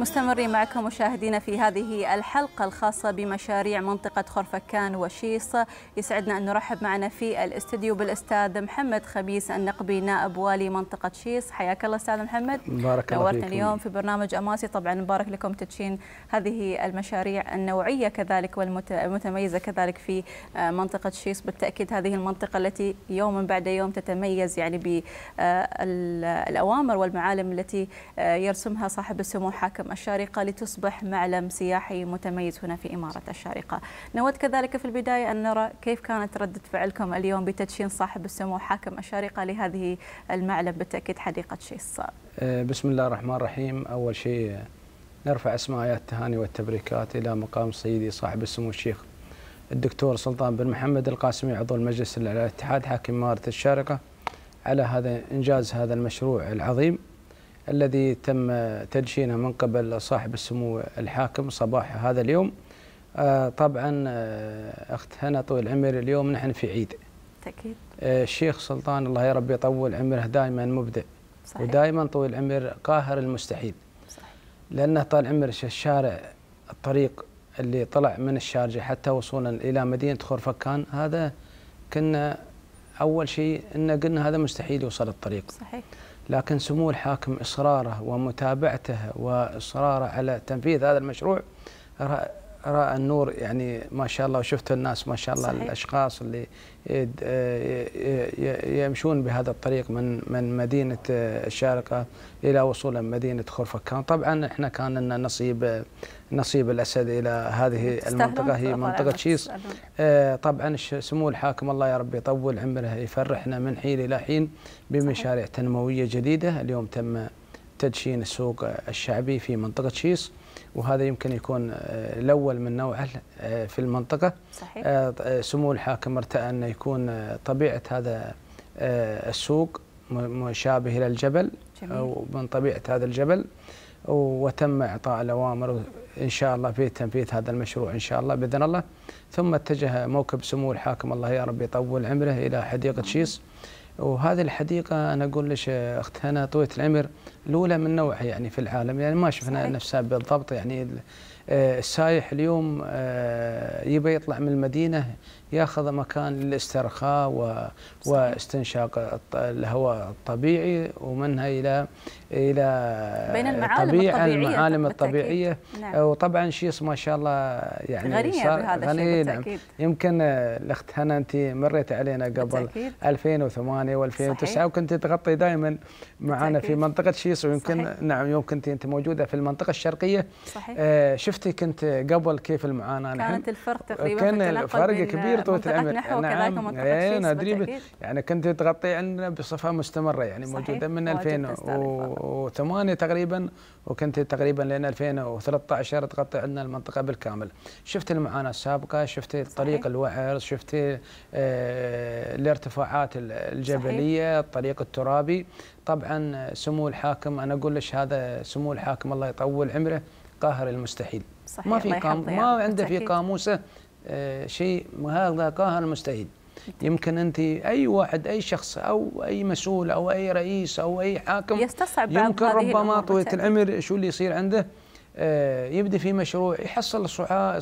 مستمرين معكم مشاهدينا في هذه الحلقة الخاصة بمشاريع منطقة خرفكان وشيص. يسعدنا أن نرحب معنا في الاستديو بالأستاذ محمد خبيس النقبي نائب والي منطقة شيص. حياك الله أستاذ محمد. بارك الله نورتنا فيكم. اليوم في برنامج أماسي. طبعا مبارك لكم تدشين هذه المشاريع النوعية كذلك والمتميزة كذلك في منطقة شيص. بالتأكيد هذه المنطقة التي يوما بعد يوم تتميز يعني بالأوامر والمعالم التي يرسمها صاحب السمو حاكم الشارقة لتصبح معلم سياحي متميز هنا في إمارة الشارقة. نود كذلك في البداية أن نرى كيف كانت ردة فعلكم اليوم بتدشين صاحب السمو حاكم الشارقة لهذه المعلم بالتأكيد حديقة شيص. بسم الله الرحمن الرحيم. أول شيء نرفع أسماء آيات التهاني والتبريكات إلى مقام سيدي صاحب السمو الشيخ الدكتور سلطان بن محمد القاسمي عضو المجلس الاتحاد حاكم إمارة الشارقة على هذا إنجاز هذا المشروع العظيم. الذي تم تدشينه من قبل صاحب السمو الحاكم صباح هذا اليوم. طبعا أخت هنا طويل العمر اليوم نحن في عيد. تأكيد. الشيخ سلطان الله يا رب يطول عمره دائما مبدع. صحيح. ودائما طويل العمر قاهر المستحيل. صحيح. لأنه طال عمر الشارع الطريق اللي طلع من الشارجة حتى وصولا إلى مدينة خرفكان هذا كنا أول شيء إن قلنا هذا مستحيل يوصل الطريق. صحيح. لكن سمو الحاكم إصراره ومتابعته وإصراره على تنفيذ هذا المشروع رأى النور يعني ما شاء الله وشفت الناس ما شاء الله صحيح. الأشخاص اللي يمشون بهذا الطريق من من مدينة الشارقة إلى وصول مدينة خرفكان طبعا إحنا كان لنا نصيب نصيب الأسد إلى هذه المنطقة هي منطقة شيص طبعا سمو الحاكم الله يا رب يطول عمره يفرحنا من حين إلى حين بمشاريع تنموية جديدة. اليوم تم تدشين السوق الشعبي في منطقة شيص وهذا يمكن يكون الأول من نوعه في المنطقة. صحيح. سمو الحاكم ارتأى أن يكون طبيعة هذا السوق مشابه إلى الجبل. أو من طبيعة هذا الجبل. وتم إعطاء الأوامر إن شاء الله في تنفيذ هذا المشروع إن شاء الله بإذن الله. ثم اتجه موكب سمو الحاكم الله يا رب يطول عمره إلى حديقة شيص وهذه الحديقة أنا أقول لك أخت هنا طويلة العمر الأولى من نوعها يعني في العالم يعني ما شفنا. نفسها بالضبط يعني السايح اليوم يبي يطلع من المدينة ياخذ مكان للاسترخاء و... واستنشاق الهواء الطبيعي ومنها إلى إلى بين المعالم الطبيعية المعالم. الطبيعية نعم. وطبعا شيص ما شاء الله يعني غنية صار بهذا الشيء غني نعم. يمكن الأخت هنا أنت مريت علينا قبل بالتأكيد. 2008 و2009 صحيح. وكنت تغطي دائما معنا في. منطقة شيص ويمكن صحيح. نعم يوم كنت انت موجودة في المنطقة الشرقية. صحيح. آه شفتي كنت قبل كيف المعاناة؟ نحن كانت الفرق تقريبا كان الفرق كبير منطقة العمر. نحو منطقة إيه، بالتأكيد. يعني كنت تغطي عندنا بصفة مستمرة يعني صحيح. موجودة من واجب تستأنف 2008 تقريبا وكنت تقريبا لين 2013 تغطي عندنا المنطقة بالكامل. شفت المعاناة السابقة شفت طريق الوعر شفت آه الارتفاعات الجبلية الطريق الترابي. طبعا سمو الحاكم أنا أقول لك هذا سمو الحاكم الله يطول عمره قاهر المستحيل صحيح ما في قام ما. عنده في. قاموسه آه، شيء هذا قاهر مستحيل يمكن أنت أي واحد أي شخص أو أي مسؤول أو أي رئيس أو أي حاكم يستصعب يمكن ربما طويلة. العمر شو اللي يصير عنده يبدا في مشروع يحصل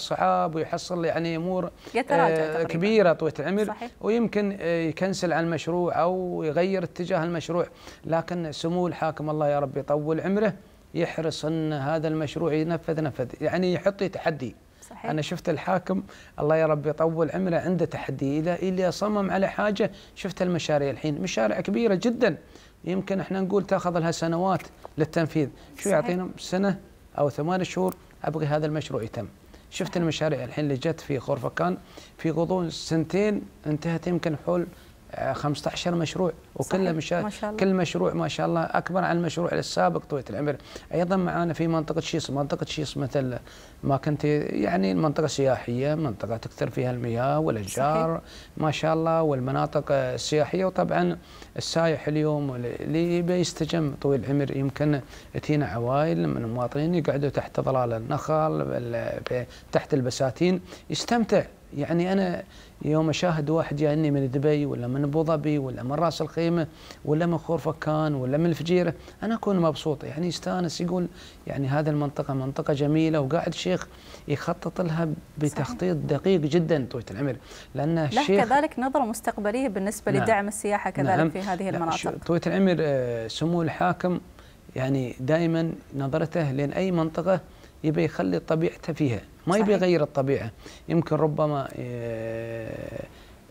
صعاب ويحصل يعني أمور يتراجع آه،. كبيرة طويلة العمر. صحيح. ويمكن آه، يكنسل عن المشروع أو يغير اتجاه المشروع. لكن سمو الحاكم الله يا رب يطول عمره يحرص أن هذا المشروع ينفذ نفذ. يعني يحط تحدي. صحيح. أنا شفت الحاكم الله يا رب يطول عمره عنده تحدي. إذا اللي صمم على حاجة شفت المشاريع الحين. مشاريع كبيرة جدا. يمكن إحنا نقول تأخذ لها سنوات للتنفيذ. شو صحيح. يعطينا؟ سنة؟ أو ثمان شهور أبغي هذا المشروع يتم شفت. المشاريع الحين اللي جت في خرفكان في غضون سنتين انتهت يمكن حول 15 مشروع وكل صحيح. مشا... ما شاء الله. كل مشروع ما شاء الله أكبر عن المشروع السابق طويلة العمر أيضا معانا في منطقة شيص منطقة شيص مثل ما كنت يعني منطقة سياحية منطقة تكثر فيها المياه والأشجار. ما شاء الله والمناطق السياحية وطبعا السايح اليوم اللي يبي يستجم طويل العمر يمكن تينا عوائل من المواطنين يقعدوا تحت ظلال النخل تحت البساتين يستمتع يعني أنا يوم أشاهد واحد جايني من دبي ولا من أبو ظبي ولا من راس الخيمة ولا من خورفكان ولا من الفجيرة أنا أكون مبسوط. يعني يستانس يقول يعني هذه المنطقة منطقة جميلة وقاعد الشيخ يخطط لها بتخطيط صحيح. دقيق جدا طويل العمر. لأن الشيخ كذلك نظرة مستقبلية بالنسبة نعم. لدعم السياحة كذلك نعم. في هذه المناطق. طويل العمر آه، سمو الحاكم يعني دائما نظرته لأن أي منطقة يبي يخلي طبيعته فيها. ما يبي يغير الطبيعة. يمكن ربما آه،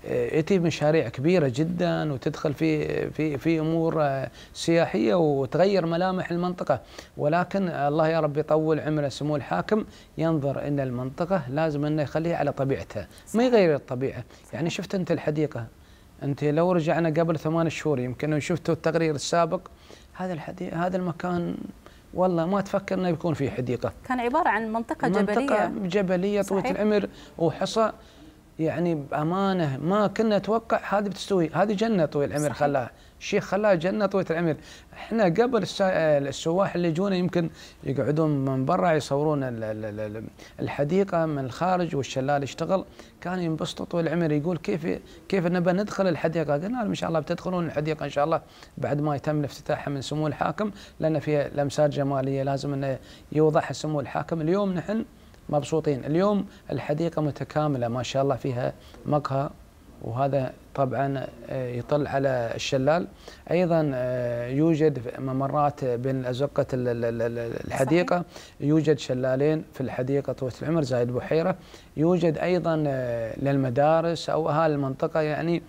آه، ياتي مشاريع كبيرة جدا وتدخل في في في أمور آه، سياحية وتغير ملامح المنطقة. ولكن الله يا رب يطول عمره سمو الحاكم ينظر إن المنطقة لازم إنه يخليها على طبيعتها. ما يغير الطبيعة. يعني شفت أنت الحديقة. أنت لو رجعنا قبل ثمان شهور يمكن شفتوا التقرير السابق. هذا الحديقه هذا المكان والله ما تفكر إنه يكون في حديقة. كان عبارة عن منطقة جبليه منطقة جبلية. طويلة العمر وحصى يعني بأمانة ما كنا نتوقع هذه بتستوي. هذه جنة طويل العمر خلاها الشيخ خلاها جنة طويله العمر إحنا قبل السواح اللي يجونا يمكن يقعدون من برا يصورون الحديقة من الخارج والشلال يشتغل. كان ينبسطوا طول العمر يقول كيف كيف نبى ندخل الحديقة؟ قلنا لهم إن شاء الله بتدخلون الحديقة إن شاء الله بعد ما يتم الافتتاحها من سمو الحاكم لأن فيها لمسات جمالية لازم إنه يوضحها سمو الحاكم. اليوم نحن مبسوطين. اليوم الحديقة متكاملة ما شاء الله فيها مقهى وهذا طبعا آه، يطل على الشلال. أيضا آه، يوجد ممرات بين أزقة الحديقة. يوجد شلالين في الحديقة طويلة العمر زايد بحيره يوجد أيضا آه، للمدارس أو أهالي المنطقة يعني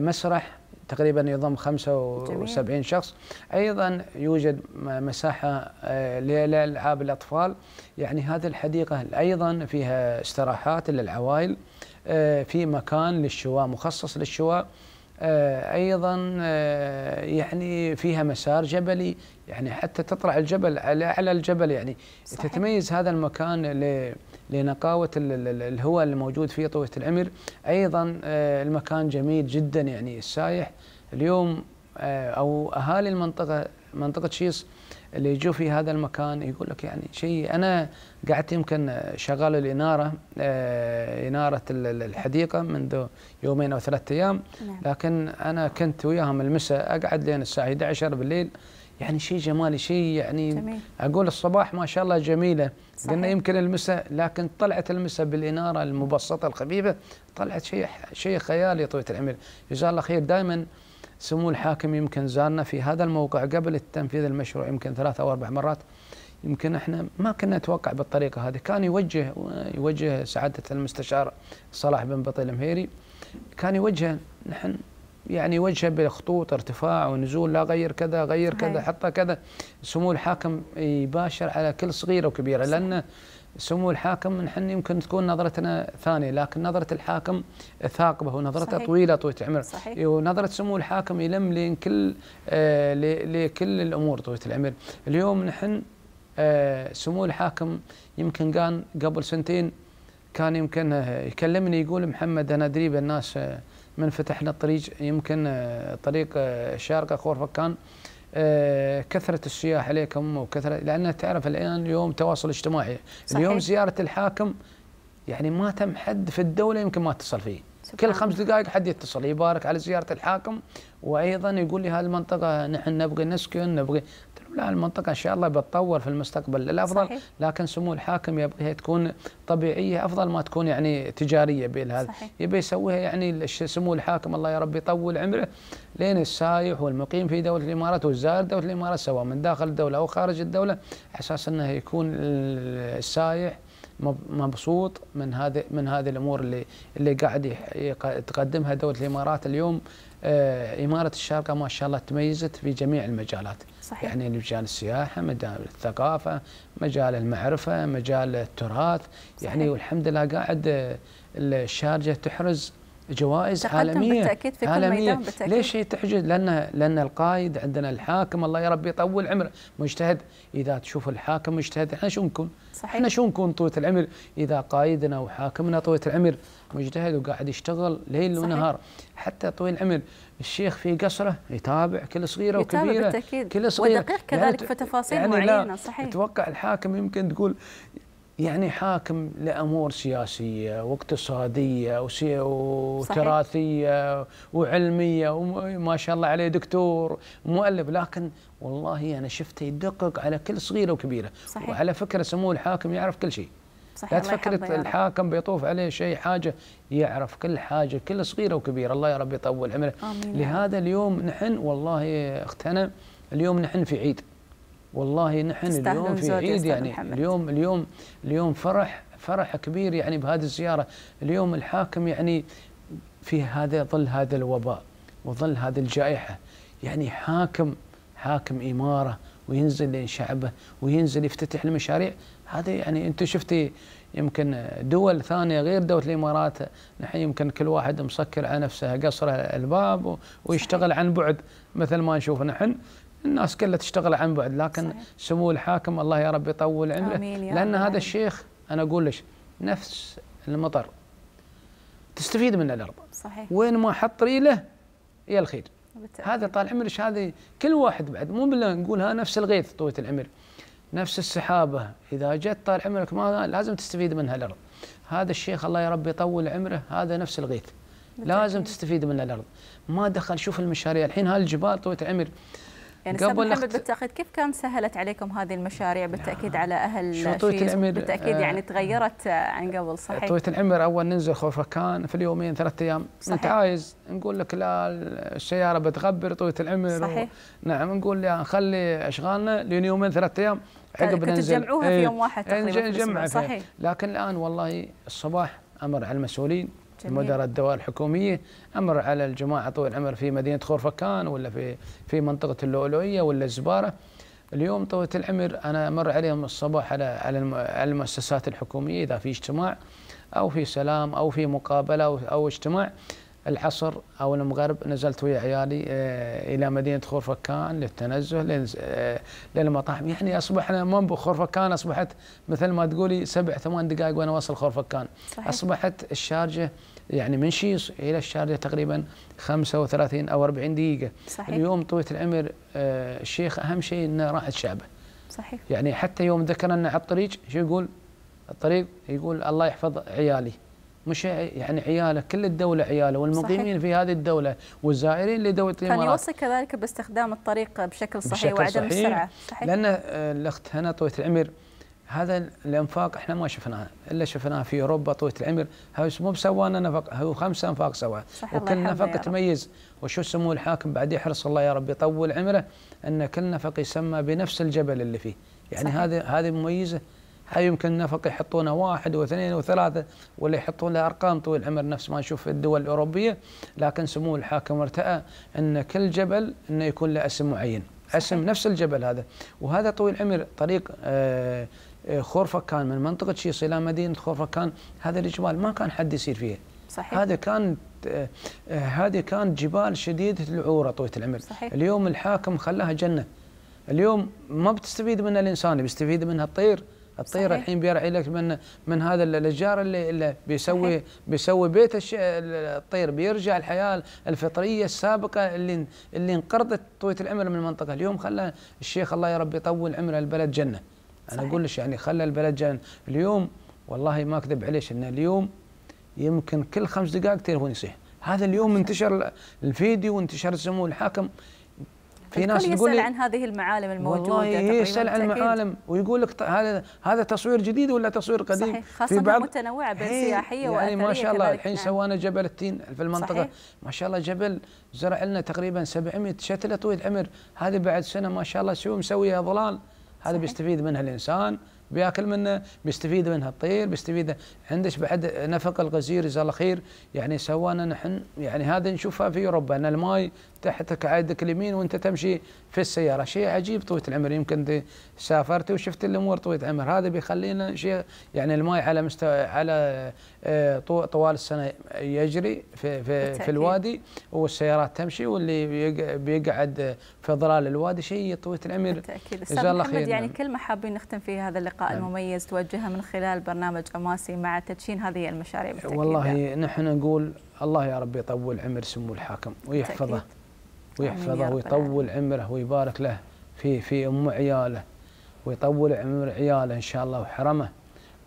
مسرح تقريبا يضم 75 جميل. شخص. أيضا يوجد مساحة آه، لألعاب الأطفال. يعني هذه الحديقة أيضا فيها استراحات للعوائل آه، في مكان للشواء مخصص للشواء. أيضا يعني فيها مسار جبلي يعني حتى تطلع الجبل على اعلى الجبل يعني. صحيح. تتميز هذا المكان لنقاوة الهواء الموجود فيه طويلة العمر. أيضا المكان جميل جدا يعني السايح. اليوم آه، أو أهالي المنطقة منطقة شيص اللي يجوا في هذا المكان يقول لك يعني شيء أنا قعدت يمكن شغال الإنارة آه، إنارة الحديقة منذ يومين أو ثلاثة أيام نعم. لكن أنا كنت وياهم المساء أقعد لين الساعة 11 بالليل يعني شيء جمالي شيء يعني جميل. أقول الصباح ما شاء الله جميلة صحيح. قلنا يمكن المساء لكن طلعت المساء بالإنارة المبسطة الخفيفة طلعت شيء شيء خيالي طويلة العمر جزاه الله خير دائما سمو الحاكم يمكن زارنا في هذا الموقع قبل تنفيذ المشروع يمكن ثلاث أو أربع مرات. يمكن إحنا ما كنا نتوقع بالطريقة هذه. كان يوجه يوجه سعادة المستشار صلاح بن بطيل المهيري. كان يوجه نحن يعني وجهه بخطوط ارتفاع ونزول لا غير كذا غير كذا حط كذا. سمو الحاكم يباشر على كل صغيره وكبيره لأنه سمو الحاكم نحن يمكن تكون نظرتنا ثانية لكن نظرة الحاكم ثاقبة ونظرته طويلة طويلة العمر. صحيح. ونظره سمو الحاكم يلم لين كل آه لكل الأمور طويلة العمر. اليوم نحن آه سمو الحاكم يمكن كان قبل سنتين كان يمكن آه، يكلمني يقول محمد أنا أدري الناس آه، من فتحنا الطريق يمكن آه، طريق الشارقه خور آه، كثرة السياح عليكم وكثرة لأن تعرف الآن اليوم تواصل اجتماعي صحيح. اليوم زيارة الحاكم يعني ما تم حد في الدولة يمكن ما اتصل فيه كل خمس دقائق حد يتصل يبارك على زيارة الحاكم وأيضا يقول لي هذه المنطقة نحن نبغي نسكن نبغي لا المنطقة إن شاء الله بتطور في المستقبل للأفضل صحيح. لكن سمو الحاكم يبغيها تكون طبيعية أفضل ما تكون يعني تجارية بهذا يبي يسويها يعني سمو الحاكم الله يا رب يطول عمره لين السايح والمقيم في دولة الإمارات والزائر دولة الإمارات سواء من داخل الدولة أو خارج الدولة أساس أنه يكون السايح مبسوط من هذه من هذه الأمور اللي اللي قاعد تقدمها دولة الإمارات اليوم آه، إمارة الشارقة ما شاء الله تميزت في جميع المجالات صحيح. يعني مجال السياحة مجال الثقافة مجال المعرفة مجال التراث صحيح. يعني والحمد لله قاعد آه، الشارجة تحرز جوائز عالمية بالتأكيد في عالمية. كل بالتأكيد. ليش تحجز لأن لأن القائد عندنا الحاكم الله يا رب يطول عمره مجتهد إذا تشوف الحاكم مجتهد إحنا شو نكون؟ صحيح إحنا شو نكون طويلة العمر إذا قائدنا وحاكمنا طويلة العمر مجتهد وقاعد يشتغل ليل ونهار حتى طويل العمر الشيخ في قصره يتابع كل صغيرة يتابع وكبيرة بالتأكيد. كل صغيرة ودقيق كذلك يعني في تفاصيل يعني معينة صحيح تتوقع الحاكم يمكن تقول يعني حاكم لأمور سياسية واقتصادية وتراثية وعلمية وما شاء الله عليه دكتور مؤلف. لكن والله أنا شفته يدقق على كل صغيرة وكبيرة. صحيح. وعلى فكرة سمو الحاكم يعرف كل شيء. صحيح. لا تفكر الحاكم بيطوف عليه شيء حاجة يعرف كل حاجة كل صغيرة وكبيرة. الله يا رب يطول عمره. لهذا اليوم نحن والله أختنا اليوم نحن في عيد. والله نحن اليوم في عيد يعني محمد. اليوم اليوم اليوم فرح فرح كبير يعني بهذه الزيارة. اليوم الحاكم يعني في هذا ظل هذا الوباء وظل هذه الجائحة. يعني حاكم حاكم إمارة وينزل لين شعبه وينزل يفتتح المشاريع. هذا يعني أنت شفتي يمكن دول ثانية غير دولة الإمارات. نحن يمكن كل واحد مسكر على نفسه قصر الباب ويشتغل عن بعد مثل ما نشوف نحن. الناس كلها تشتغل عن بعد لكن صحيح. سمو الحاكم الله يا رب يطول عمره. لأن هذا الشيخ أنا أقول لك نفس المطر. تستفيد من الأرض. صحيح. وين ما حط ريله يا الخير. هذا طال عمرك هذه كل واحد بعد مو بالله نقول ها نفس الغيث طويلة العمر. نفس السحابة إذا جت طال عمرك ما لازم تستفيد منها الأرض. هذا الشيخ الله يا رب يطول عمره هذا نفس الغيث. لازم تستفيد من الأرض. ما دخل شوف المشاريع الحين هالجبال طويلة العمر. يعني قبل محمد بالتاكيد كيف كان سهلت عليكم هذه المشاريع؟ بالتأكيد على أهل شيز بالتأكيد يعني تغيرت عن قبل صحيح؟ طويله العمر أول ننزل خوفكان في اليومين ثلاثة أيام. صحيح. انت عايز نقول لك لا السياره بتغبر طويله العمر صحيح. و... نعم نقول لا نخلي أشغالنا لين يومين ثلاثة أيام. عقب ننزل. تجمعوها في يوم واحد تقريبا صحيح. لكن الآن والله الصباح أمر على المسؤولين. مدراء الدوائر الحكومية أمر على الجماعة طول العمر في مدينة خورفكان ولا في في منطقة اللؤلؤية ولا الزبارة. اليوم طويلة العمر أنا أمر عليهم الصباح على على المؤسسات الحكومية إذا في اجتماع أو في سلام أو في مقابلة أو, اجتماع. العصر أو المغرب نزلت ويا عيالي آه، إلى مدينة خورفكان للتنزه آه، للمطاعم يعني أصبحنا من خورفكان أصبحت مثل ما تقولي سبع ثمان دقائق وأنا واصل خورفكان صحيح. أصبحت الشارجة يعني من شيص إلى الشارجة تقريبا 35 أو 40 دقيقة. صحيح. اليوم طويله العمر آه، الشيخ أهم شيء إنه راحه شعبه. صحيح. يعني حتى يوم ذكرنا على الطريق شو يقول؟ الطريق يقول الله يحفظ عيالي. مش يعني عياله كل الدولة عياله والمقيمين صحيح. في هذه الدولة والزائرين لدولة الإمارات. كان يوصي كذلك باستخدام الطريق بشكل صحيح بشكل وعدم صحيح. السرعة. صحيح. لأن آه، الأخت هنا طويلة العمر هذا الأنفاق إحنا ما شفناه إلا شفناه في أوروبا طويلة العمر. هو مو بسوانا نفق هو خمسه أنفاق سوا. وكل نفق تميز. وشو سمو الحاكم بعد يحرص الله يا رب يطول عمره إن كل نفق يسمى بنفس الجبل اللي فيه. يعني هذه هذه مميزة. هاي يمكن نفق يحطونه واحد واثنين وثلاثة ولا يحطون له أرقام طويل العمر نفس ما نشوف في الدول الأوروبية؟ لكن سمو الحاكم ارتأى أن كل جبل أنه يكون له اسم معين. اسم نفس الجبل هذا. وهذا طويل العمر طريق آه آه، خورفكان من منطقة شيص إلى مدينة خورفكان هذه الجبال ما كان حد يسير فيها. صحيح. هذا كانت آه، آه، هذه كانت جبال شديدة العورة طويلة العمر. صحيح. اليوم الحاكم خلاها جنة. اليوم ما بتستفيد منها الإنسان بيستفيد منها الطير. الطير صحيح. الحين بيرعي لك من من هذا الأشجار اللي, اللي بيسوي صحيح. بيسوي بيت الطير. بيرجع الحياة الفطرية السابقة اللي اللي انقرضت طويلة العمر من المنطقة اليوم خلى الشيخ الله يا رب يطول عمره البلد جنة. أنا أقول لك يعني خلى البلد جان اليوم والله ما أكذب عليك إن اليوم يمكن كل خمس دقائق تليفون يصيح. هذا اليوم انتشر الفيديو وانتشر سمو الحاكم. في ناس يقول عن هذه المعالم الموجودة والله يسأل عن المعالم؟ ويقول لك هذا هذا تصوير جديد ولا تصوير قديم؟ صحيح خاصة في بعض متنوعه بين سياحية يعني ما شاء الله الحين نعم. سوانا جبل التين في المنطقة. صحيح. ما شاء الله جبل زرع لنا تقريبا 700 شتلة طويل عمر. هذه بعد سنة ما شاء الله شو مسويه ظلال؟ هذا بيستفيد منها الإنسان. بياكل منه بيستفيد منها الطير بيستفيد عندك بعد نفق الغزير جزاه الله خير. يعني سوانا نحن يعني هذا نشوفها في أوروبا أن الماي تحتك عيدك اليمين وأنت تمشي في السيارة. شيء عجيب طويلة العمر. يمكن سافرت وشفت الأمور طويلة العمر. هذا بيخلينا شيء يعني الماي على مستوى على آه، طوال السنة يجري في في, في الوادي والسيارات تمشي واللي بيقعد في ظلال الوادي شيء طويلة العمر. بالتأكيد. أستاذ محمد يعني. كلمه حابين نختم فيها هذا اللقاء نعم. المميز توجهها من خلال برنامج أماسي مع تدشين هذه المشاريع بالتأكيد. والله يعني. نحن نقول الله يا رب يطول عمر سمو الحاكم ويحفظه. ويحفظه ويطول عمره ويبارك له في في أم عياله. ويطول عمر عياله إن شاء الله وحرمه.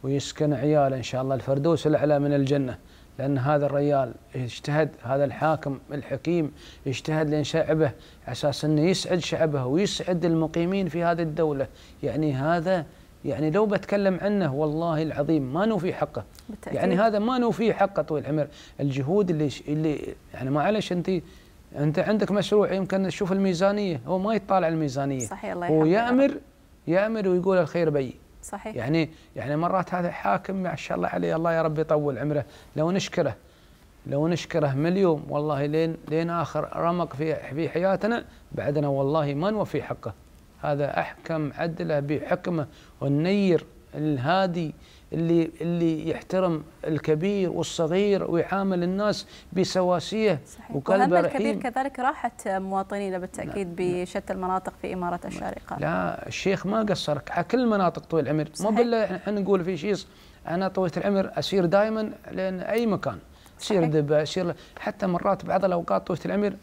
ويسكن عياله إن شاء الله الفردوس الأعلى من الجنة. لأن هذا الرجال اجتهد هذا الحاكم الحكيم اجتهد لأن شعبه على أساس إنه يسعد شعبه ويسعد المقيمين في هذه الدولة. يعني هذا يعني لو بتكلم عنه والله العظيم ما نوفي حقه. بالتأكيد. يعني هذا ما نوفي حقه طويل العمر. الجهود اللي اللي يعني معلش انت أنت عندك مشروع يمكن تشوف الميزانية هو ما يطالع الميزانية. صحيح الله هو يأمر يأمر ويقول الخير بي. صحيح. يعني يعني مرات هذا حاكم ما شاء الله عليه الله يا رب يطول عمره. لو نشكره لو نشكره من اليوم والله لين لين آخر رمق في في حياتنا بعدنا والله ما نوفي حقه. هذا أحكم عدله بحكمه والنير الهادي اللي اللي يحترم الكبير والصغير ويعامل الناس بسواسيه وقلب الكبير كذلك راحت مواطنينا بالتأكيد بشتى المناطق في إمارة الشارقة. لا الشيخ ما قصر على كل مناطق طويل العمر. مو بالله إحنا نقول في شيء أنا طويله العمر أسير دائما لين أي مكان. أسير دبه أسير حتى مرات بعض الأوقات طويلة العمر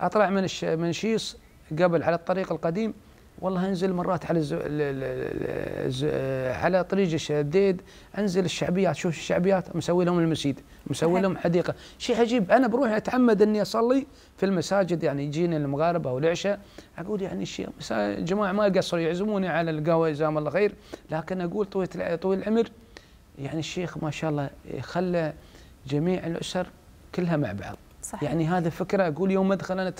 أطلع من من شيص قبل على الطريق القديم والله انزل مرات على الز... الز... على طريق الديد انزل الشعبيات شوف الشعبيات مسوي لهم المسجد مسوي لهم حديقة. شيء عجيب أنا بروح أتعمد إني أصلي في المساجد يعني يجيني المغاربة والعشاء أقول يعني الشيء جماعة ما يقصروا يعزموني على القهوة جزاهم الله خير لكن أقول طويل طويل العمر يعني الشيخ ما شاء الله خلى جميع الأسر كلها مع بعض. صحيح. يعني هذا فكرة أقول يوم ما دخل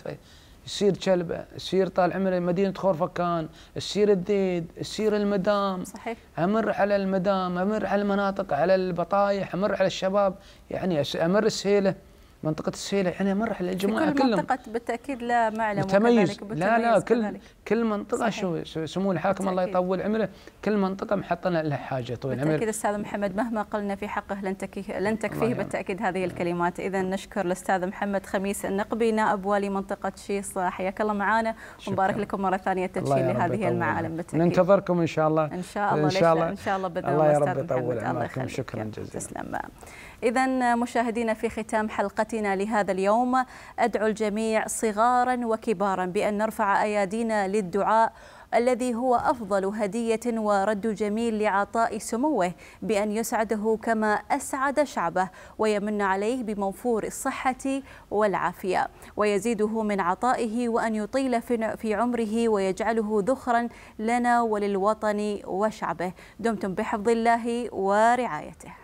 يصير كلبه يصير طال عمره مدينة خورفكان يصير الديد يصير المدام. صحيح. أمر على المدام أمر على المناطق على البطايح أمر على الشباب يعني أمر السهيلة. منطقة السيلة يعني أمر على الجماعة كلهم. منطقة بالتأكيد لا معلم متميز. لا لا كل كذلك. كل منطقة شو سمو الحاكم الله يطول عمره. كل منطقة محطنا لها حاجة طويل العمر. بالتأكيد أستاذ محمد مهما قلنا في حقه لن تكفيه لن تكفيه بالتأكيد هذه الكلمات. إذا نشكر الأستاذ محمد خميس النقبي نائب والي منطقة شيص. حياك الله معنا ومبارك لكم مرة ثانية تدشين لهذه المعالم بالتأكيد. ننتظركم إن شاء الله. إن شاء الله إن شاء الله. إن شاء الله بإذن الله رب يطول عمركم. شكرا جزيلا. تسلم. إذا مشاهدينا في ختام حلقتنا لهذا اليوم. أدعو الجميع صغارا وكبارا بأن نرفع أيادينا للدعاء الذي هو أفضل هدية ورد جميل لعطاء سموه بأن يسعده كما أسعد شعبه ويمن عليه بموفور الصحة والعافية. ويزيده من عطائه وأن يطيل في عمره ويجعله ذخرا لنا وللوطن وشعبه. دمتم بحفظ الله ورعايته.